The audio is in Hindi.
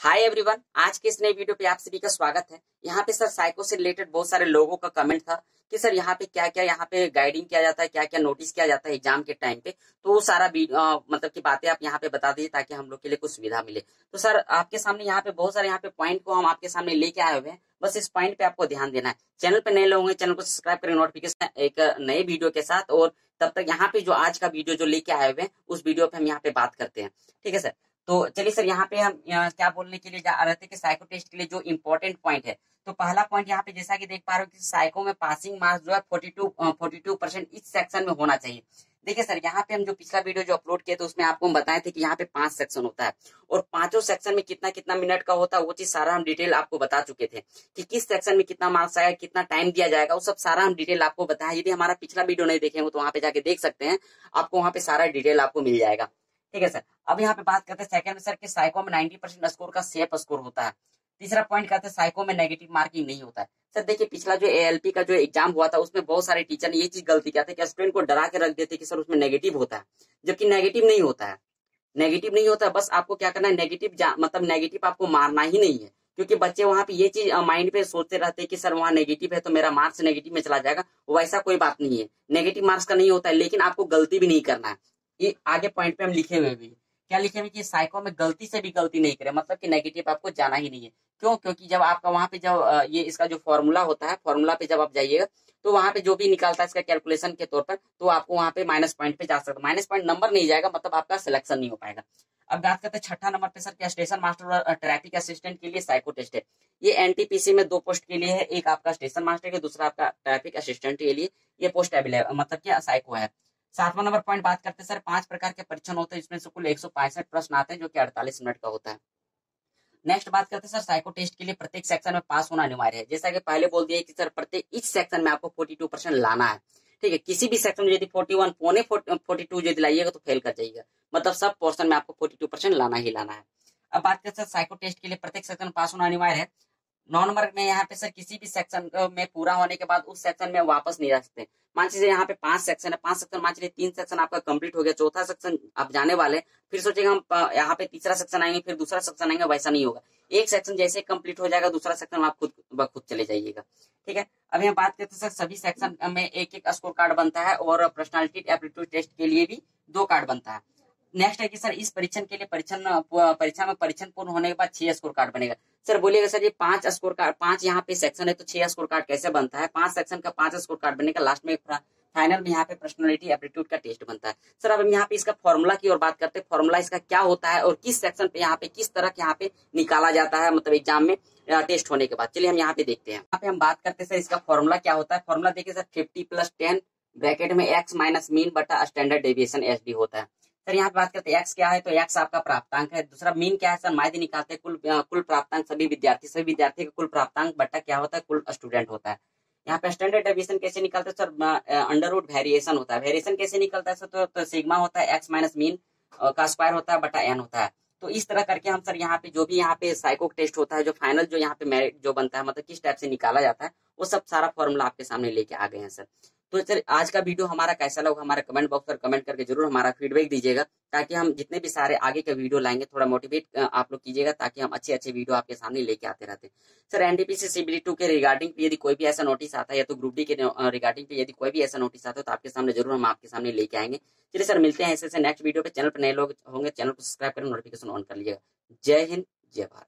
हाय एवरीवन आज के इस नए वीडियो पे आप सभी का स्वागत है। यहाँ पे सर साइको से रिलेटेड बहुत सारे लोगों का कमेंट था कि सर यहाँ पे क्या क्या यहाँ पे गाइडिंग किया जाता है क्या क्या नोटिस किया जाता है एग्ज़ाम के टाइम पे। तो वो सारा आ, मतलब की बातें आप यहाँ पे बता दीजिए ताकि हम लोग के लिए कुछ सुविधा मिले। तो सर आपके सामने यहाँ पे बहुत सारे यहाँ पे पॉइंट को हम आपके सामने लेके आए हुए हैं। बस इस पॉइंट पे आपको ध्यान देना है। चैनल पे नए लोग हैं चैनल को सब्सक्राइब करें नोटिफिकेशन एक नए वीडियो के साथ। और तब तक यहाँ पे जो आज का वीडियो जो लेके आए हुए हैं उस वीडियो पे हम यहाँ पे बात करते हैं। ठीक है सर? तो चलिए सर, यहाँ पे हम क्या बोलने के लिए जा रहे थे कि साइको टेस्ट के लिए जो इम्पोर्टेंट पॉइंट है तो पहला पॉइंट यहाँ पे जैसा कि देख पा रहे हो कि साइको में पासिंग मार्क्स जो है forty two forty two percent इस सेक्शन में होना चाहिए। देखिए सर, यहाँ पे हम जो पिछला वीडियो जो अपलोड किए थे, उसमें आपको हम बताए थे कि यहाँ पे पाँच सेक्शन होता है, और पाँचों सेक्शन में कितना कितना मिनट का होता है, वो चीज़ सारा हम डिटेल आपको बता चुके थे कि किस सेक्शन में कितना मार्क्स आएगा, कितना टाइम दिया जाएगा, वो सब सारा हम डिटेल आपको बताया। यदि हमारा पिछला वीडियो नहीं देखेंगे तो वहाँ पे जाके देख सकते हैं, आपको वहाँ पे सारा डिटेल आपको मिल जाएगा। ठीक है सर। अब यहाँ पे बात करते हैं सेकंड में सर कि साइको में 90 परसेंट स्कोर का सेफ़ स्कोर होता है। तीसरा पॉइंट कहते हैं साइको में नेगेटिव मार्किंग नहीं होता है। सर देखिए पिछला जो एएलपी का जो एग्ज़ाम हुआ था, उसमें बहुत सारे टीचर ने ये चीज़ गलती किया था कि स्टूडेंट को डरा के रख देते कि सर उसमें नेगेटिव होता है, जबकि नेगेटिव नहीं होता है। नेगेटिव नहीं होता, बस आपको क्या करना है नेगेटिव मतलब नेगेटिव आपको मारना ही नहीं है, क्योंकि बच्चे वहाँ पे ये चीज़ माइंड पे सोचते रहते हैं कि सर वहाँ नेगेटिव है तो मेरा मार्क्स नेगेटिव में चला जाएगा, वैसा कोई बात नहीं है। नेगेटिव मार्क्स का नहीं होता है, लेकिन आपको गलती भी नहीं करना है। ये आगे पॉइंट पे हम लिखे हुए भी। क्या लिखे हुए कि साइको में गलती से भी गलती नहीं करे मतलब कि नेगेटिव आपको जाना ही नहीं है। क्यों? क्योंकि जब आपका वहाँ पे जब ये इसका जो फॉर्मूला होता है फॉर्मूला पे जब आप जाइएगा तो वहाँ पे जो भी निकलता है इसका कैलकुलेशन के तौर पर तो आपको वहाँ पे माइनस पॉइंट पे जा सकता है। माइनस पॉइंट नंबर नहीं जाएगा मतलब आपका सिलेक्शन नहीं हो पाएगा। अब बात करते हैं छठा नंबर पे सर क्या स्टेशन मास्टर और ट्रैफ़िक असिस्टेंट के लिए साइको टेस्ट है। ये एनटीपीसी में दो पोस्ट के लिए है, एक आपका स्टेशन मास्टर के, दूसरा आपका ट्रैफ़िक असिस्टेंट के लिए ये पोस्ट अवेलेबल मतलब क्या साइको है। सातवां नंबर पॉइंट बात करते हैं, सर, पाँच प्रकार के परीक्षण होते हैं इसमें से कुल एक प्रश्न आते हैं, जो कि अड़तालीस मिनट का होता है। नेक्स्ट बात करते हैं, सर साइको टेस्ट के लिए प्रत्येक सेक्शन में पास होना अनिवार्य है। जैसा कि पहले बोल दिया कि, सर, प्रत्येक, इस सेक्शन में आपको 42 परसेंट लाना है। ठीक है, किसी भी सेक्शन में यदि 41 पौने 42 यदि लाइएगा तो फेल कर जाइएगा। मतलब सब पोर्सन में आपको 42 परसेंट लाना ही लाना है। अब बात करते हैं साइको टेस्ट के लिए प्रत्येक सेक्शन पास होना अनिवार्य है। नौ नंबर में यहाँ पे सर किसी भी सेक्शन में पूरा होने के बाद उस सेक्शन में वापस नहीं रख सकते। मान लीजिए यहाँ पे पाँच सेक्शन है, पाँच सेक्शन मान लीजिए तीन सेक्शन आपका कंप्लीट हो गया, चौथा सेक्शन आप जाने वाले फिर सोचेगा हम यहाँ पे तीसरा सेक्शन आएँगे, फिर दूसरा सेक्शन आएँगे, वैसा नहीं होगा। एक सेक्शन जैसे कंप्लीट हो जाएगा, दूसरा सेक्शन आप खुद खुद चले जाइएगा। ठीक है? अभी हम बात करते हैं सभी सेक्शन में एक एक स्कोर कार्ड बनता है और पर्सनालिटी एप्टीट्यूड टेस्ट के लिए भी दो कार्ड बनता है। नेक्स्ट है कि सर इस परीक्षण के लिए परीक्षण परीक्षा में परीक्षण पूर्ण होने के बाद छह स्कोर कार्ड बनेगा। सर, बोलिएगा सर, ये पाँच स्कोर कार्ड पाँच यहाँ पे सेक्शन है तो छह स्कोर कार्ड कैसे बनता है? पाँच सेक्शन का पाँच स्कोर कार्ड बनेगा लास्ट में फाइनल में यहाँ पे पर्सनलिटी एप्टीट्यूड का टेस्ट बनता है। सर, अब हम यहाँ पे इसका फॉर्मूला की ओर बात करते हैं। फॉर्मूला इसका क्या होता है और किस सेक्शन पे यहाँ पे, किस तरह यहाँ पे निकाला जाता है मतलब एग्ज़ाम में टेस्ट होने के बाद। चलिए हम यहाँ पे देखते हैं। यहाँ पे हम बात करते हैं सर, इसका फॉर्मूला क्या होता है? फॉर्मूला देखिए sir fifty plus ten bracket में एक्स माइनस मीन बटा स्टैंडर्ड डेविएशन एस डी होता है। सर यहाँ पे बात करते हैं एक्स क्या है? तो एक्स आपका प्राप्तांक है। दूसरा मीन क्या है? सर मायदे निकालते हैं कुल कुल प्राप्तांक सभी विद्यार्थी। सभी विद्यार्थी का कुल प्राप्तांक बट्टा क्या होता है? कुल स्टूडेंट होता है। यहाँ पे स्टैंडर्ड डेविएशन कैसे निकलते हैं? सर अंडर रूट वेरिएशन होता है। वेरिएशन कैसे निकलता है? सर तो, तो सिग्मा होता है एक्स माइनस मीन का स्क्वायर होता है बटा एन होता है। तो इस तरह करके हम सर यहाँ पे जो भी यहाँ पे साइको टेस्ट होता है जो फाइनल जो यहाँ पे मेरिट जो बनता है मतलब किस टाइप से निकाला जाता है वो सब सारा फॉर्मूला आपके सामने लेके आ गए हैं सर। तो सर, आज का वीडियो हमारा कैसा लगा? हमारे कमेंट बॉक्स पर कमेंट करके ज़रूर हमारा फीडबैक दीजिएगा, ताकि हम जितने भी सारे आगे के वीडियो लाएँगे, थोड़ा मोटिवेट आप लोग कीजिएगा, ताकि हम अच्छे अच्छे वीडियो आपके सामने लेके आते रहते सर एनडीपीसी सीबीडी टू के रिगार्डिंग यदि कोई भी ऐसा नोटिस आता है, या तो ग्रुप डी के रिगार्डिंग पे यदि कोई भी ऐसा नोटिस आता है तो आपके सामने ज़रूर हम आपके सामने लेके आएँगे। चलिए सर, मिलते हैं ऐसे नेक्स्ट वीडियो पे। चैनल पर नए लोग होंगे, चैनल को सब्सक्राइब करें नोटिफिकेशन ऑन कर लीजिएगा। जय हिंद, जय भारत।